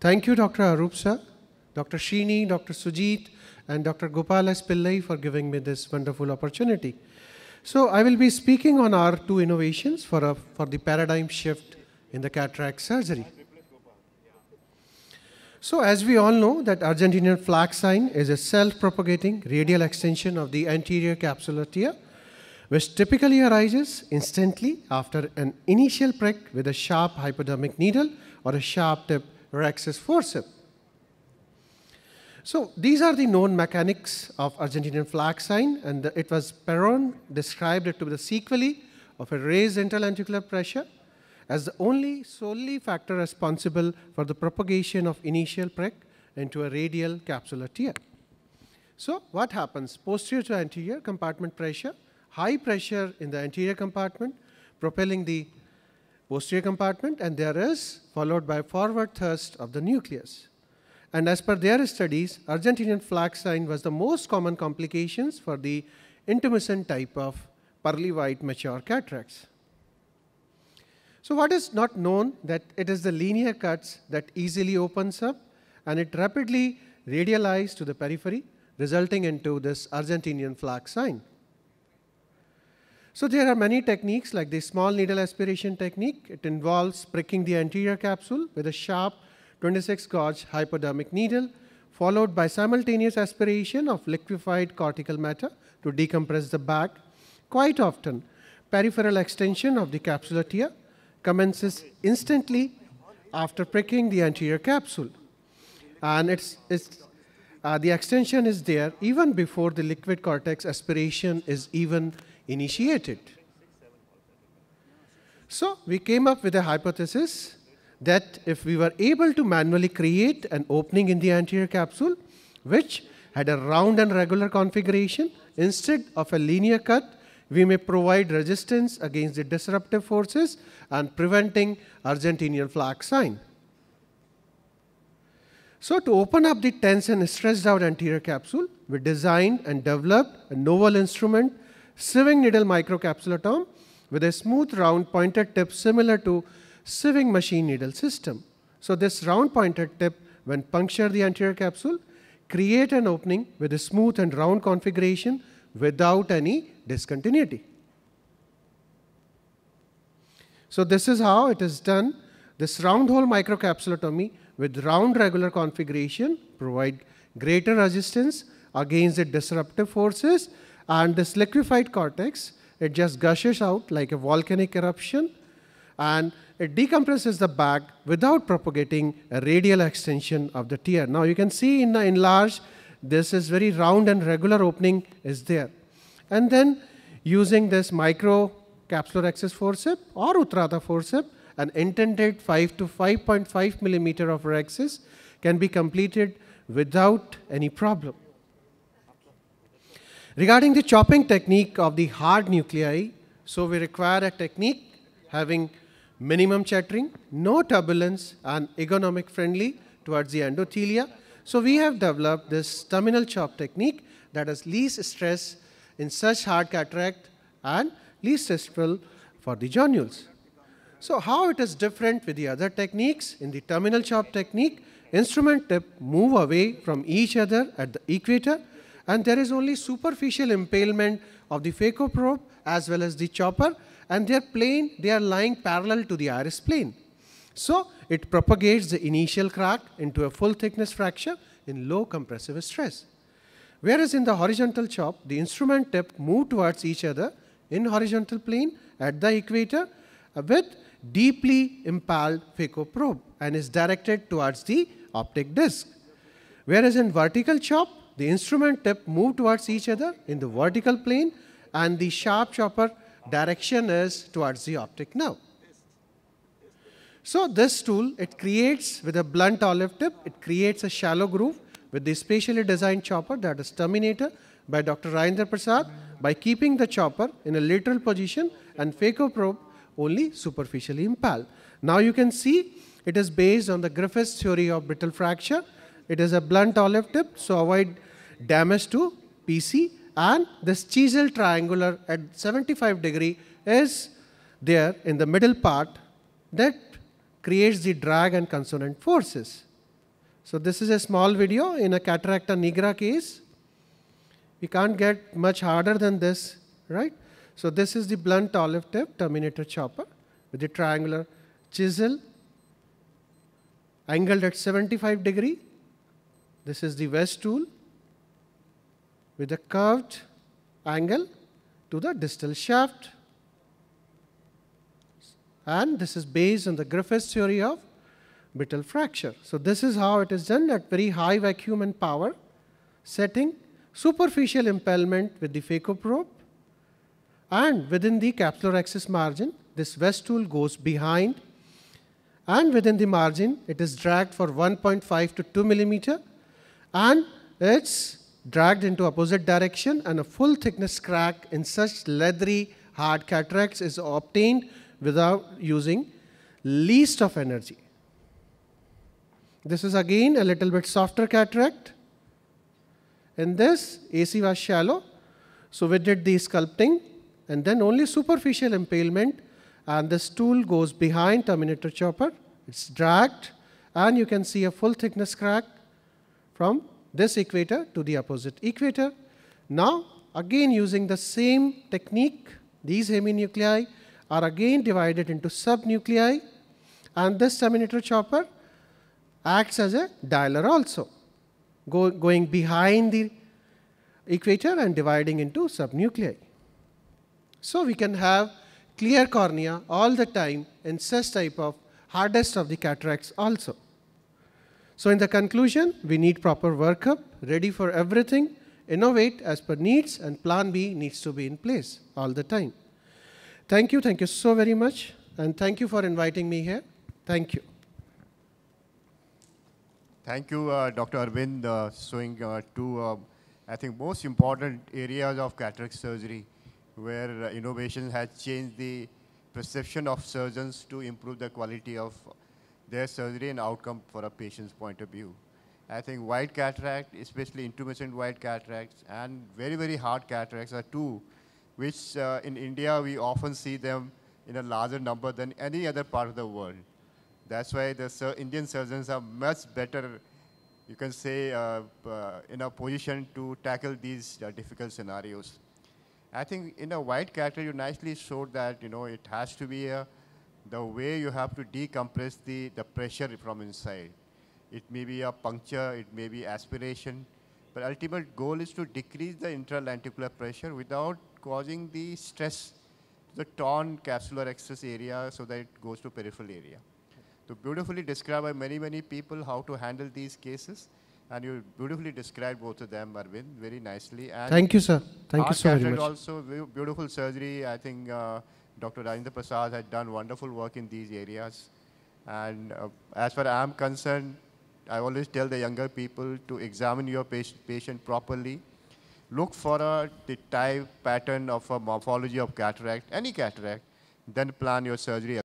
Thank you, Dr. Arup sir, Dr. Srini, Dr. Sujit, and Dr. Gopal S. Pillai for giving me this wonderful opportunity. So I will be speaking on our two innovations for, a, for the paradigm shift in the cataract surgery. So as we all know that Argentinian flag sign is a self-propagating radial extension of the anterior capsular tear, which typically arises instantly after an initial prick with a sharp hypodermic needle or a sharp tip rhexis forceps. So these are the known mechanics of Argentinian flag sign, and it was Perron described it to be the sequelae of a raised intralenticular pressure as the only solely factor responsible for the propagation of initial prick into a radial capsular tear. So what happens? Posterior to anterior compartment pressure, high pressure in the anterior compartment, propelling the posterior compartment, and there is followed by forward thrust of the nucleus. And as per their studies, Argentinian flag sign was the most common complications for the intumescent type of pearly white mature cataracts. So what is not known that it is the linear cuts that easily opens up and it rapidly radializes to the periphery, resulting into this Argentinian flag sign. So there are many techniques like the small needle aspiration technique. It involves pricking the anterior capsule with a sharp 26 gauge hypodermic needle, followed by simultaneous aspiration of liquefied cortical matter to decompress the bag. Quite often, peripheral extension of the capsular tear commences instantly after pricking the anterior capsule. And it's, it's, uh, the extension is there even before the liquid cortex aspiration is even initiated. So we came up with a hypothesis that if we were able to manually create an opening in the anterior capsule, which had a round and regular configuration, instead of a linear cut, we may provide resistance against the disruptive forces and preventing Argentinian flag sign. So to open up the tense and stressed out anterior capsule, we designed and developed a novel instrument, sieving needle microcapsulotome with a smooth round pointed tip similar to sieving machine needle system. So this round pointed tip, when puncture the anterior capsule, create an opening with a smooth and round configuration without any discontinuity. So this is how it is done. This round hole microcapsulotomy with round regular configuration provide greater resistance against the disruptive forces and this liquefied cortex, it just gushes out like a volcanic eruption and it decompresses the bag without propagating a radial extension of the tear. Now you can see in the enlarged, this is very round and regular opening is there. And then using this micro capsulorhexis forceps or Utrata forceps, an intended 5 to 5.5 millimeter of rhexis can be completed without any problem. Regarding the chopping technique of the hard nuclei, so we require a technique having minimum chattering, no turbulence, and ergonomic friendly towards the endothelia. So we have developed this terminal chop technique that has least stress in such hard cataract and least stressful for the zonules. So how it is different with the other techniques? In the terminal chop technique, instrument tip move away from each other at the equator and there is only superficial impalement of the phaco probe as well as the chopper and they are plane, they are lying parallel to the iris plane. So it propagates the initial crack into a full thickness fracture in low compressive stress. Whereas in the horizontal chop, the instrument tip move towards each other in horizontal plane at the equator with deeply impaled phaco probe and is directed towards the optic disc. Whereas in vertical chop, the instrument tip move towards each other in the vertical plane and the sharp chopper direction is towards the optic nerve. So this tool, it creates with a blunt olive tip, it creates a shallow groove with the specially designed chopper that is terminator by Dr. Rajendra Prasad by keeping the chopper in a lateral position and phaco probe only superficially impaled. Now you can see it is based on the Griffith's theory of brittle fracture. It is a blunt olive tip, so avoid damage to PC and this chisel triangular at 75 degree is there in the middle part that creates the drag and consonant forces. So this is a small video in a cataracta nigra case. We can't get much harder than this, right? So this is the blunt olive tip terminator chopper with the triangular chisel angled at 75 degree. This is the West tool with a curved angle to the distal shaft. And this is based on the Griffith's theory of brittle fracture. So this is how it is done at very high vacuum and power setting, superficial impalement with the phaco probe, and within the capsulorhexis margin, this West tool goes behind, and within the margin, it is dragged for 1.5 to 2 millimeter, and it's dragged into opposite direction, and a full thickness crack in such leathery hard cataracts is obtained without using least of energy. This is again a little bit softer cataract. In this, AC was shallow, so we did the sculpting and then only superficial impalement and this tool goes behind terminator chopper. It's dragged and you can see a full thickness crack from this equator to the opposite equator. Now again using the same technique, these heminuclei are again divided into subnuclei and this terminator chopper acts as a dialer also, go, going behind the equator and dividing into subnuclei. So we can have clear cornea all the time in such type of hardest of the cataracts also. So in the conclusion, we need proper workup, ready for everything, innovate as per needs, and plan B needs to be in place all the time. Thank you, thank you so very much, and thank you for inviting me here. Thank you. Thank you, uh, Dr. Arvind, uh, showing uh, two, uh, I think, most important areas of cataract surgery where uh, innovation has changed the perception of surgeons to improve the quality of their surgery and outcome for a patient's point of view. I think white cataract, especially intumescent white cataracts and very, very hard cataracts are two which uh, in India we often see them in a larger number than any other part of the world. That's why the sur Indian surgeons are much better, you can say, uh, uh, in a position to tackle these uh, difficult scenarios. I think in a white cataract, you nicely showed that, you know, it has to be a, the way you have to decompress the, the pressure from inside. It may be a puncture, it may be aspiration, but ultimate goal is to decrease the intralenticular pressure without causing the stress to the torn capsulorhexis area so that it goes to peripheral area. So beautifully described by many, many people how to handle these cases. And you beautifully described both of them, Arvind, very nicely. And Thank you, sir. Thank you so very much. also beautiful surgery. I think uh, Dr. Rajendra Prasad had done wonderful work in these areas. And uh, as far as I'm concerned, I always tell the younger people to examine your patient properly. Look for a, the type pattern of a morphology of cataract, any cataract, then plan your surgery